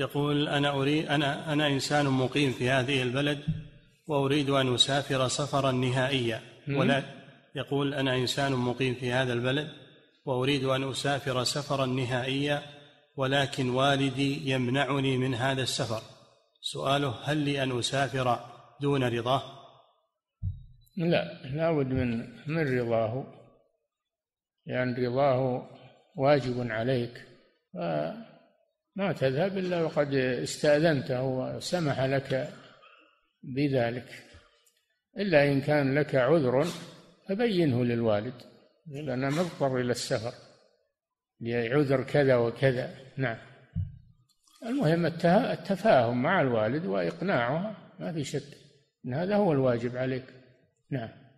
يقول أنا أريد أنا أنا إنسان مقيم في هذه البلد وأريد أن أسافر سفرا نهائيا. ولا يقول أنا إنسان مقيم في هذا البلد وأريد أن أسافر سفرا نهائيا ولكن والدي يمنعني من هذا السفر. سؤاله هل لي أن أسافر دون رضاه؟ لا لابد من من رضاه لأن يعني رضاه واجب عليك. ما تذهب إلا وقد استأذنته وسمح لك بذلك. إلا إن كان لك عذر فبينه للوالد لأنه مضطر إلى السفر لعذر كذا وكذا. نعم. المهم التفاهم مع الوالد وإقناعه ما في شك إن هذا هو الواجب عليك. نعم.